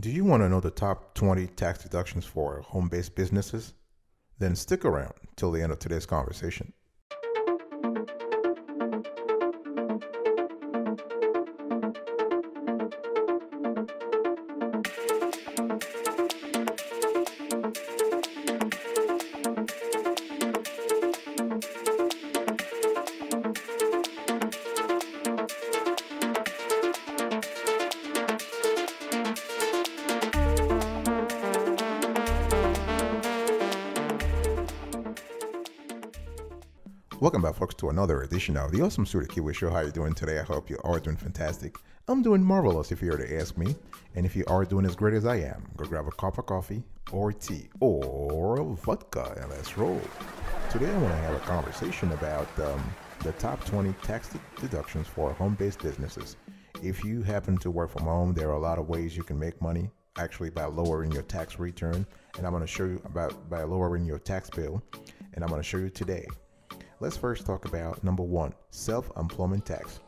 Do you want to know the top 20 tax deductions for home based businesses? Then stick around till the end of today's conversation. Another edition of the Awesome S'witty Kiwi Show. How are you doing today? I hope you are doing fantastic. I'm doing marvelous if you were to ask me. And if you are doing as great as I am, go grab a cup of coffee or tea or vodka and let's roll. Today I want to have a conversation about um, the top 20 tax deductions for home-based businesses. If you happen to work from home, there are a lot of ways you can make money actually by lowering your tax return. And I'm going to show you about by lowering your tax bill. And I'm going to show you today Let's first talk about number one self-employment tax.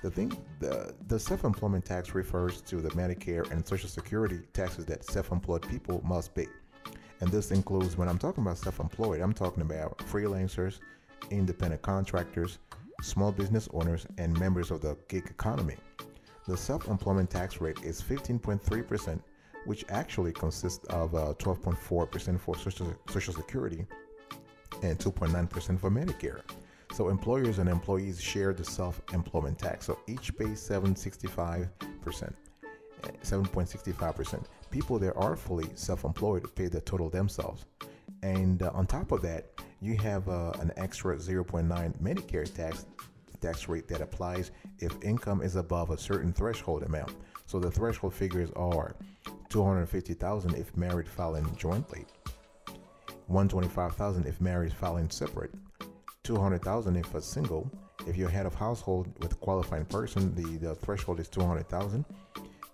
The thing, the, the self-employment tax refers to the Medicare and Social Security taxes that self-employed people must pay. And this includes when I'm talking about self-employed, I'm talking about freelancers, independent contractors, small business owners, and members of the gig economy. The self-employment tax rate is 15.3%, which actually consists of uh, 12.4% for Social, Social Security and 2.9% for Medicare. So employers and employees share the self-employment tax. So each pays 765%, 7.65%. People that are fully self-employed pay the total themselves. And uh, on top of that, you have uh, an extra 0.9 Medicare tax tax rate that applies if income is above a certain threshold amount. So the threshold figures are 250,000 if married filing jointly, 125,000 if married filing separate, 200,000 if a single. If you're head of household with qualifying person, the, the threshold is 200,000.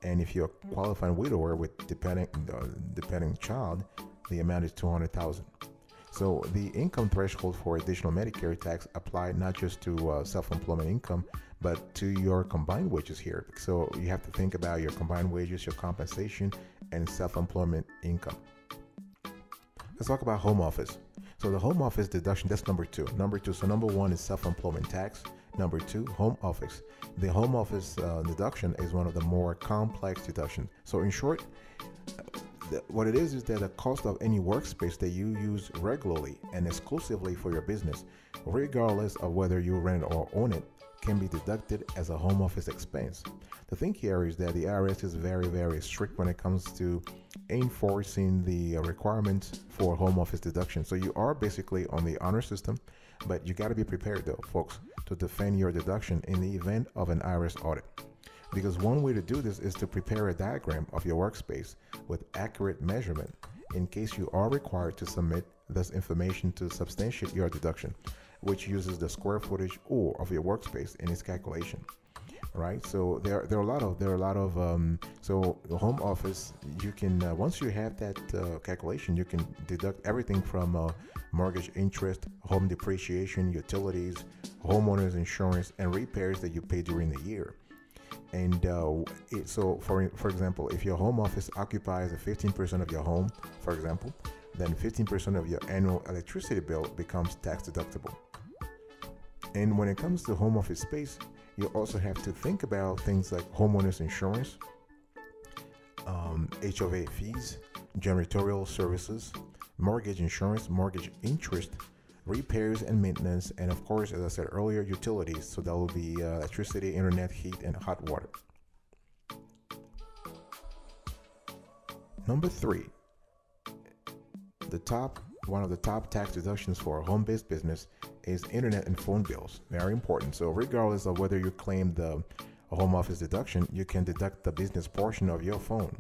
And if you're a qualifying widower with depending uh, depending child, the amount is 200,000. So the income threshold for additional Medicare tax apply not just to uh, self-employment income, but to your combined wages here. So you have to think about your combined wages, your compensation, and self-employment income. Let's talk about home office. So the home office deduction, that's number two. Number two, so number one is self-employment tax. Number two, home office. The home office uh, deduction is one of the more complex deductions. So in short, the, what it is is that the cost of any workspace that you use regularly and exclusively for your business, regardless of whether you rent or own it, can be deducted as a home office expense. The thing here is that the IRS is very, very strict when it comes to enforcing the uh, requirements for home office deduction. So you are basically on the honor system, but you got to be prepared though, folks, to defend your deduction in the event of an IRS audit. Because one way to do this is to prepare a diagram of your workspace with accurate measurement in case you are required to submit this information to substantiate your deduction, which uses the square footage or of your workspace in its calculation right? So there, there are a lot of there are a lot of um, so home office you can uh, once you have that uh, calculation you can deduct everything from uh, mortgage interest, home depreciation, utilities, homeowners insurance, and repairs that you pay during the year. And uh, it, so, for for example, if your home office occupies 15% of your home, for example, then 15% of your annual electricity bill becomes tax deductible. And when it comes to home office space, you also have to think about things like homeowners insurance, um, HOA fees, janitorial services, mortgage insurance, mortgage interest, repairs and maintenance, and of course, as I said earlier, utilities. So that will be uh, electricity, internet, heat, and hot water. Number three, the top one of the top tax deductions for a home-based business is internet and phone bills. Very important. So regardless of whether you claim the home office deduction, you can deduct the business portion of your phone,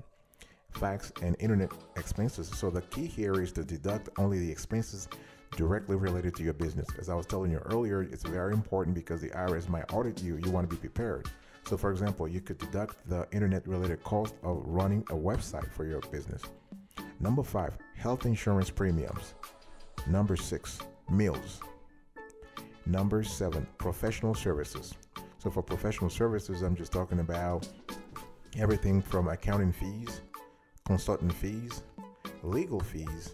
fax, and internet expenses. So the key here is to deduct only the expenses directly related to your business. As I was telling you earlier, it's very important because the IRS might audit you. You want to be prepared. So, for example, you could deduct the internet related cost of running a website for your business. Number five, health insurance premiums. Number six, meals. Number seven, professional services. So for professional services, I'm just talking about everything from accounting fees, consultant fees, legal fees,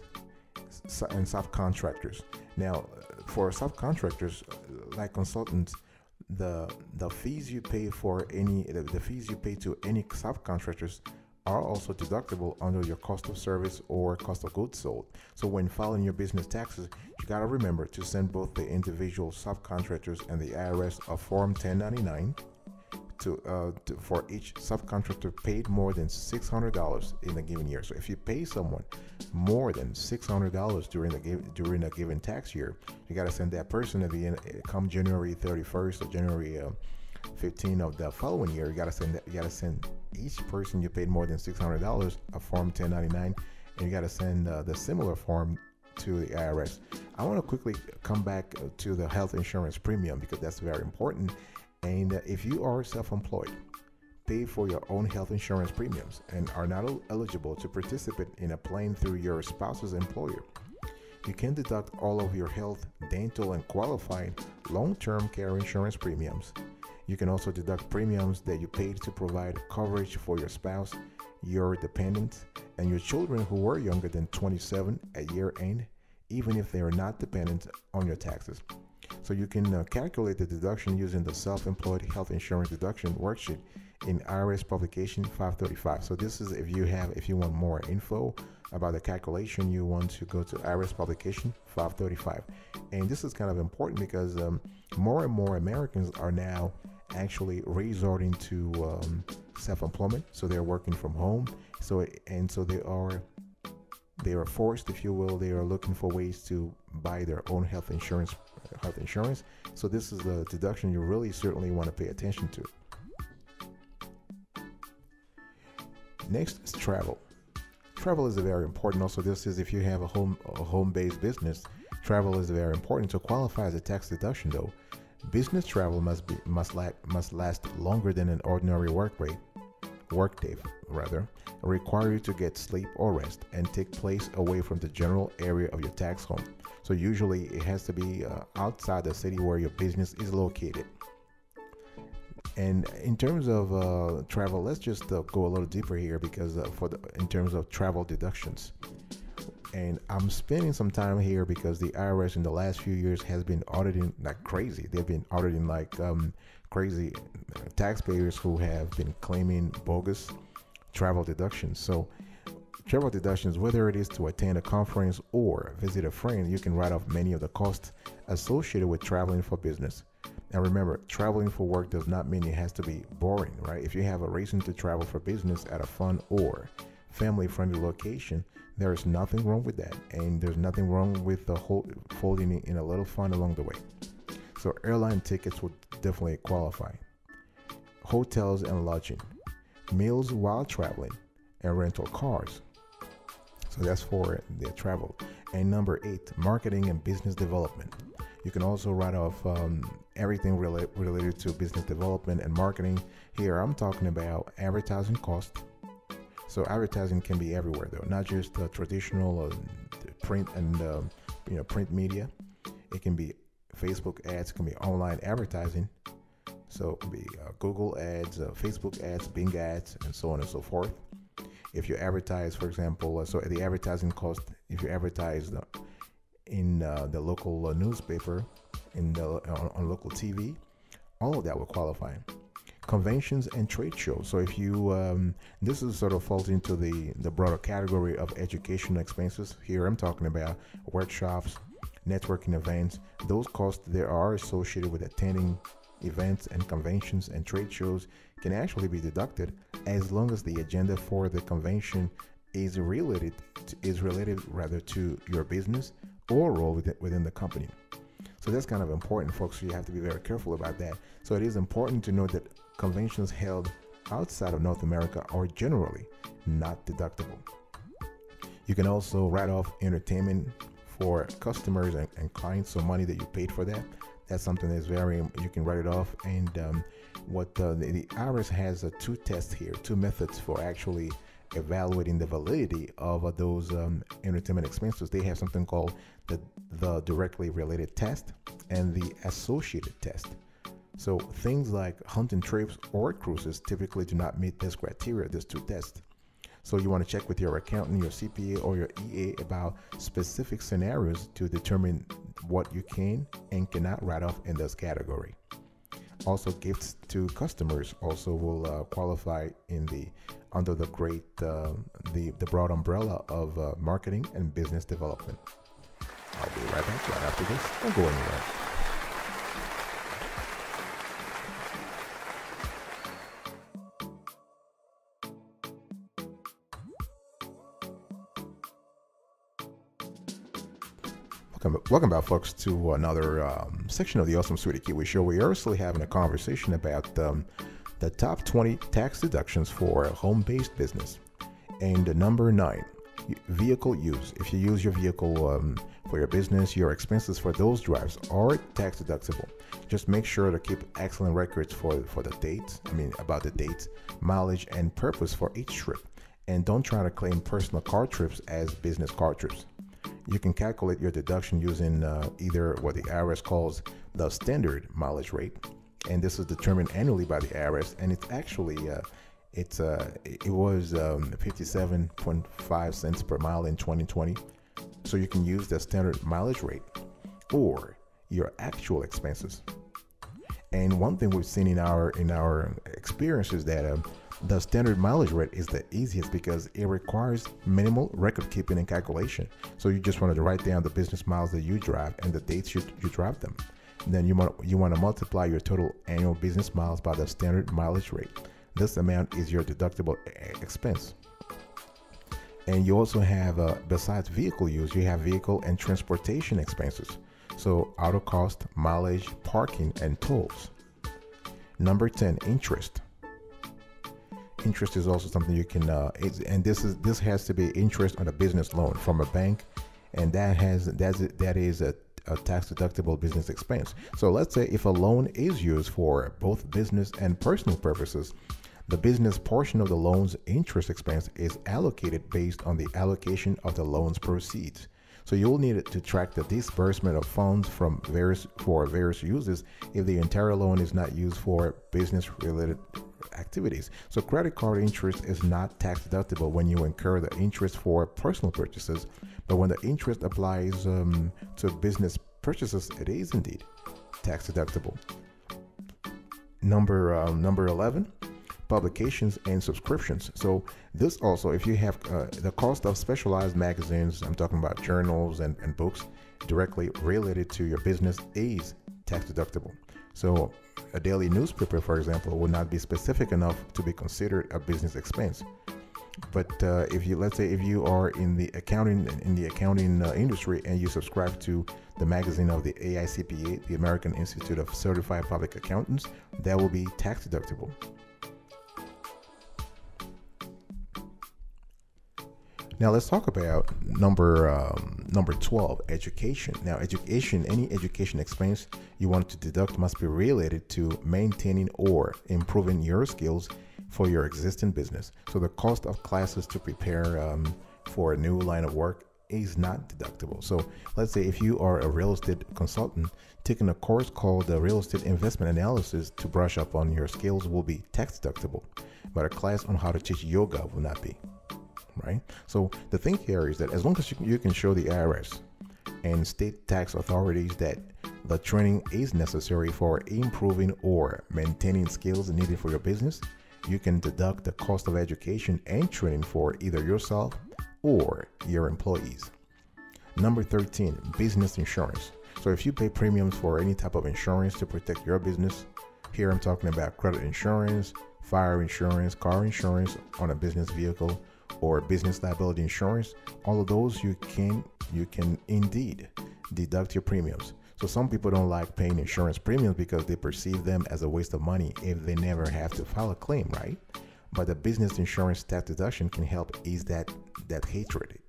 and subcontractors. Now, for subcontractors like consultants, the the fees you pay for any the, the fees you pay to any subcontractors are also deductible under your cost of service or cost of goods sold. So when filing your business taxes, you got to remember to send both the individual subcontractors and the IRS a Form 1099 to, uh, to, for each subcontractor paid more than $600 in a given year. So if you pay someone more than $600 during the during a given tax year, you got to send that person at the end come January 31st or January uh, 15 of the following year. You got to send that, you got to send each person you paid more than $600 a form 1099 and you got to send uh, the similar form to the IRS. I want to quickly come back to the health insurance premium because that's very important and if you are self employed, pay for your own health insurance premiums and are not eligible to participate in a plan through your spouse's employer, you can deduct all of your health, dental, and qualified long term care insurance premiums. You can also deduct premiums that you paid to provide coverage for your spouse, your dependents, and your children who were younger than 27 at year end, even if they are not dependent on your taxes. So you can uh, calculate the deduction using the self-employed health insurance deduction worksheet in IRS publication 535. So this is if you have if you want more info about the calculation, you want to go to IRS publication 535. And this is kind of important because um, more and more Americans are now actually resorting to um, self-employment. So they're working from home. So and so they are they are forced, if you will, they are looking for ways to buy their own health insurance health insurance. So this is a deduction you really certainly want to pay attention to. Next is travel. Travel is a very important. Also, this is if you have a home a home-based business, travel is very important. To qualify as a tax deduction, though, business travel must be must must last longer than an ordinary work day rather, require you to get sleep or rest and take place away from the general area of your tax home. So usually it has to be uh, outside the city where your business is located. And in terms of uh, travel, let's just uh, go a little deeper here because uh, for the, in terms of travel deductions, and I'm spending some time here because the IRS in the last few years has been auditing like crazy. They've been auditing like um, crazy taxpayers who have been claiming bogus travel deductions. So travel deductions, whether it is to attend a conference or visit a friend, you can write off many of the costs associated with traveling for business. And remember, traveling for work does not mean it has to be boring, right? If you have a reason to travel for business at a fun or family friendly location, there is nothing wrong with that. And there's nothing wrong with the whole folding in a little fun along the way. So, airline tickets would definitely qualify. Hotels and lodging, meals while traveling, and rental cars. So that's for the travel. And number eight, marketing and business development. You can also write off um, everything rela- related to business development and marketing. Here, I'm talking about advertising cost. So advertising can be everywhere, though, not just uh, traditional uh, print and uh, you know print media. It can be Facebook ads, it can be online advertising. So it can be uh, Google ads, uh, Facebook ads, Bing ads, and so on and so forth if you advertise, for example, uh, so the advertising cost, if you advertise in the local newspaper, in the on, on, local TV, all of that will qualify. Conventions and trade shows. So if you, um, this is sort of falls into the the broader category of educational expenses. Here I'm talking about workshops, networking events. Those costs that are associated with attending events and conventions and trade shows can actually be deducted as long as the agenda for the convention is related to, is related rather to your business or role within the company. So that's kind of important, folks. So you have to be very careful about that. So it is important to know that conventions held outside of North America are generally not deductible. You can also write off entertainment for customers and, and clients, so money that you paid for that. That's something that's very you can write it off and um, what the, the IRS has uh, two tests here, two methods for actually evaluating the validity of uh, those um, entertainment expenses. They have something called the, the directly related test and the associated test. So things like hunting trips or cruises typically do not meet this criteria, these two tests. So you want to check with your accountant, your CPA, or your EA about specific scenarios to determine what you can and cannot write off in this category. Also, gifts to customers also will uh, qualify in the under the great uh, the the broad umbrella of uh, marketing and business development. I'll be right back right after this. Don't go anywhere. Welcome, welcome back, folks, to another um, section of the Awesome S'witty Kiwi Show. We are still having a conversation about um, the top 20 tax deductions for a home-based business. And number nine, vehicle use. If you use your vehicle um, for your business, your expenses for those drives are tax deductible. Just make sure to keep excellent records for, for the dates, I mean, about the dates, mileage, and purpose for each trip. And don't try to claim personal car trips as business car trips. You can calculate your deduction using uh, either what the IRS calls the standard mileage rate, and this is determined annually by the IRS, and it's actually uh, it's uh, it was um, 57.5 cents per mile in 2020. So you can use the standard mileage rate or your actual expenses. And one thing we've seen in our in our experience is that um, the standard mileage rate is the easiest because it requires minimal record keeping and calculation. So you just want to write down the business miles that you drive and the dates you, you drive them. Then you want you want to multiply your total annual business miles by the standard mileage rate. This amount is your deductible expense. And you also have, uh, besides vehicle use, you have vehicle and transportation expenses. So auto cost, mileage, parking, and tolls. Number 10, interest interest is also something you can uh, and this is this has to be interest on a business loan from a bank and that has that's that is a, a tax deductible business expense. So let's say if a loan is used for both business and personal purposes the business portion of the loan's interest expense is allocated based on the allocation of the loan's proceeds. So you'll need to track the disbursement of funds from various for various uses if the entire loan is not used for business related activities. So credit card interest is not tax deductible when you incur the interest for personal purchases, but when the interest applies um, to business purchases, it is indeed tax deductible. Number um, number eleven, publications and subscriptions. So this also, if you have uh, the cost of specialized magazines, I'm talking about journals and, and books directly related to your business is tax deductible. So a daily newspaper, for example, would not be specific enough to be considered a business expense. But uh, if you, let's say, if you are in the accounting in the accounting uh, industry and you subscribe to the magazine of the AICPA, the American Institute of Certified Public Accountants, that will be tax deductible. Now let's talk about number um, number 12, education. Now education, any education expense you want to deduct must be related to maintaining or improving your skills for your existing business. So the cost of classes to prepare um, for a new line of work is not deductible. So let's say if you are a real estate consultant, taking a course called the real estate investment analysis to brush up on your skills will be tax deductible, but a class on how to teach yoga will not be right? So the thing here is that as long as you, you can show the IRS and state tax authorities that the training is necessary for improving or maintaining skills needed for your business, you can deduct the cost of education and training for either yourself or your employees. Number 13, business insurance. So if you pay premiums for any type of insurance to protect your business, here I'm talking about credit insurance, fire insurance, car insurance on a business vehicle, or business liability insurance, all of those you can you can indeed deduct your premiums. So some people don't like paying insurance premiums because they perceive them as a waste of money if they never have to file a claim, right? But the business insurance tax deduction can help ease that that hatred.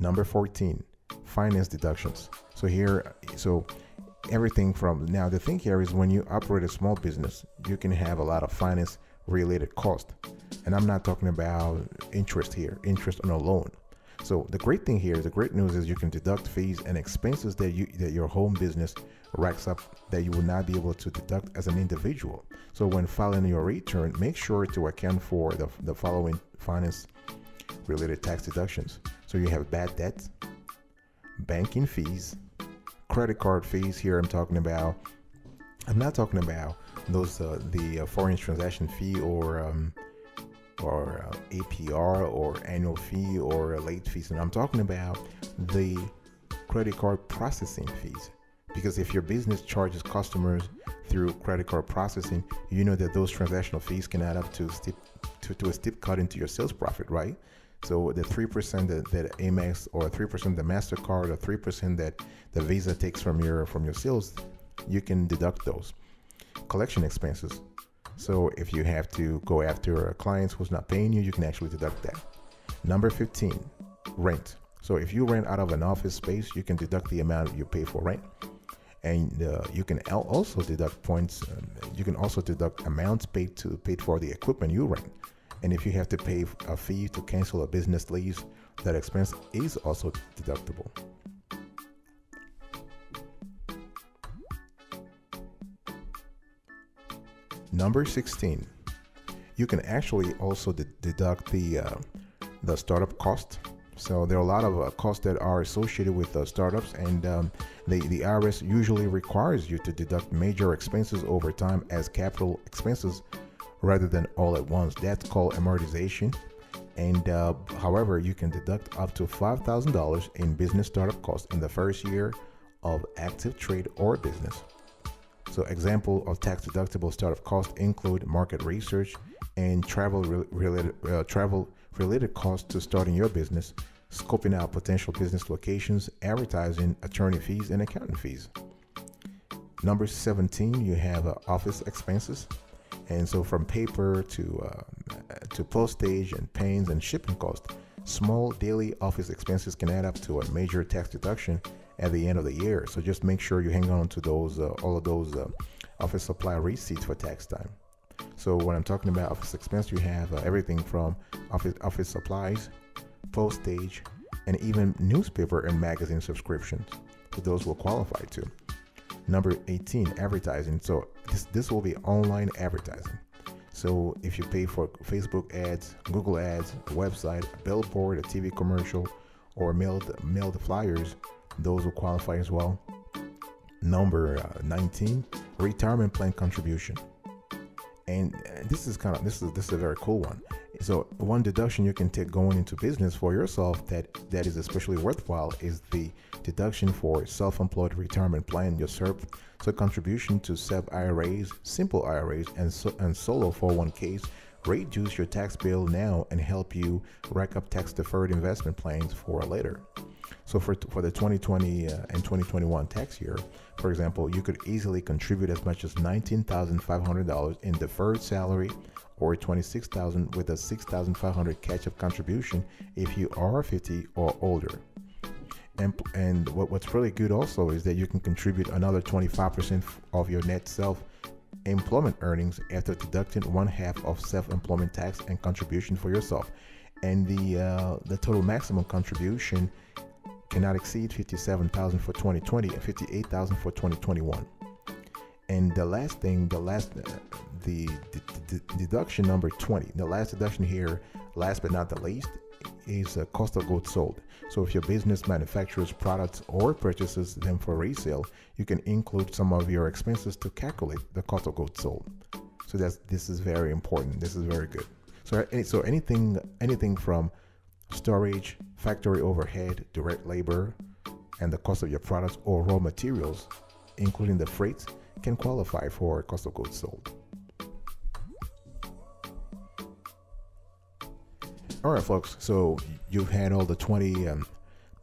Number 14, finance deductions. So here so everything from now the thing here is when you operate a small business, you can have a lot of finance related cost. And I'm not talking about interest here, interest on a loan. So the great thing here, the great news is you can deduct fees and expenses that you that your home business racks up that you will not be able to deduct as an individual. So when filing your return, make sure to account for the, the following finance related tax deductions. So you have bad debt, banking fees, credit card fees. Here I'm talking about. I'm not talking about those uh, the uh, foreign transaction fee or um, or uh, APR or annual fee or late fees, and I'm talking about the credit card processing fees. Because if your business charges customers through credit card processing, you know that those transactional fees can add up to steep, to, to a steep cut into your sales profit, right? So the three percent that, that Amex or three percent the Mastercard or three percent that the Visa takes from your from your sales, you can deduct those collection expenses. So if you have to go after a client who's not paying you, you can actually deduct that. Number 15, rent. So if you rent out of an office space, you can deduct the amount you pay for rent. And uh, you can also deduct points. Um, you can also deduct amounts paid to paid for the equipment you rent. And if you have to pay a fee to cancel a business lease, that expense is also deductible. Number 16, you can actually also de- deduct the uh, the startup cost. So there are a lot of uh, costs that are associated with uh, startups, and um, the the IRS usually requires you to deduct major expenses over time as capital expenses rather than all at once. That's called amortization. And uh, however, you can deduct up to $5,000 in business startup costs in the first year of active trade or business. So, example of tax deductible startup costs include market research and travel related uh, travel related costs to starting your business, scoping out potential business locations, advertising, attorney fees, and accountant fees. Number 17, you have uh, office expenses. And so, from paper to uh, to postage and pains and shipping costs, small daily office expenses can add up to a major tax deduction at the end of the year. So just make sure you hang on to those uh, all of those uh, office supply receipts for tax time. So when I'm talking about office expense, you have uh, everything from office office supplies, postage, and even newspaper and magazine subscriptions. So those will qualify too. Number 18, advertising. So this this will be online advertising. So if you pay for Facebook ads, Google ads, a website, a billboard, a TV commercial, or mailed mailed flyers, those will qualify as well. Number uh, 19, retirement plan contribution. And uh, this is kind of this is this is a very cool one. So one deduction you can take going into business for yourself that that is especially worthwhile is the deduction for self-employed retirement plan. Your SERP, so contribution to SEP IRAs, simple IRAs, and so, and solo 401ks reduce your tax bill now and help you rack up tax deferred investment plans for later. So for, for the 2020 uh, and 2021 tax year, for example, you could easily contribute as much as $19,500 in deferred salary or 26,000 with a 6,500 catch-up contribution if you are 50 or older. And, and what, what's really good also is that you can contribute another 25% of your net self employment earnings after deducting one half of self-employment tax and contribution for yourself and the uh, the total maximum contribution cannot exceed 57,000 for 2020 and 58,000 for 2021. And the last thing, the last, uh, the, the, the, deduction number 20, the last deduction here, last but not the least, is cost of goods sold. So if your business manufactures products or purchases them for resale, you can include some of your expenses to calculate the cost of goods sold. So that's this is very important. This is very good. So so anything anything from storage, factory overhead, direct labor, and the cost of your products or raw materials, including the freight, can qualify for cost of goods sold. All right, folks. So you've had all the 20, um,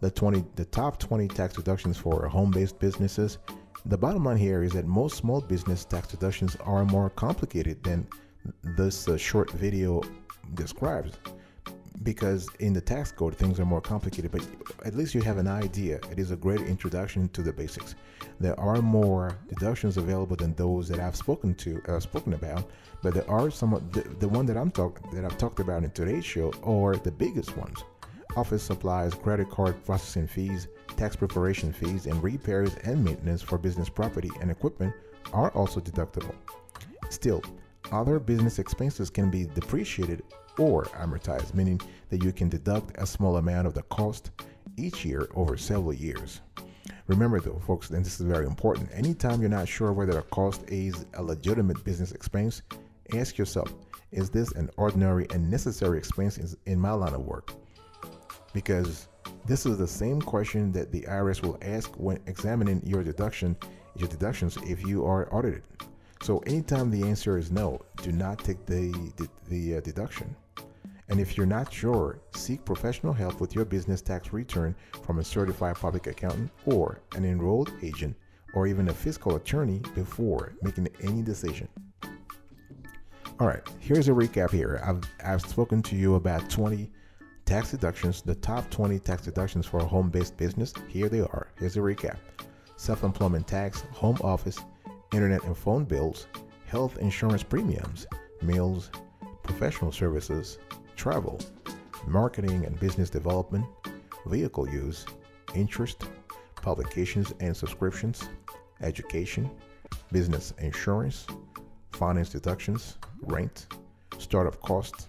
the 20, the top 20 tax deductions for home-based businesses. The bottom line here is that most small business tax deductions are more complicated than this uh, short video describes because in the tax code things are more complicated, but at least you have an idea. It is a great introduction to the basics. There are more deductions available than those that I've spoken to, uh, spoken about, but there are some. The, the one that I'm talk that I've talked about in today's show are the biggest ones: office supplies, credit card processing fees, tax preparation fees, and repairs and maintenance for business property and equipment are also deductible. Still, Other business expenses can be depreciated or amortized, meaning that you can deduct a small amount of the cost each year over several years. Remember, though, folks, and this is very important anytime you're not sure whether a cost is a legitimate business expense, ask yourself is this an ordinary and necessary expense in my line of work? Because this is the same question that the IRS will ask when examining your deduction, your deductions if you are audited. So anytime the answer is no, do not take the the, the uh, deduction. And if you're not sure, seek professional help with your business tax return from a certified public accountant or an enrolled agent or even a fiscal attorney before making any decision. All right, here's a recap here. I've, I've spoken to you about 20 tax deductions, the top 20 tax deductions for a home based business. Here they are. Here's a recap self employment tax, home office, internet and phone bills, health insurance premiums, meals, professional services, travel, marketing and business development, vehicle use, interest, publications and subscriptions, education, business insurance, finance deductions, rent, startup costs,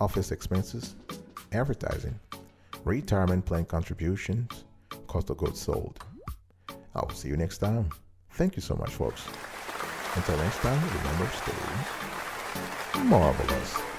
office expenses, advertising, retirement plan contributions, cost of goods sold. I'll see you next time. Thank you so much, folks. Until next time, remember, stay marvelous.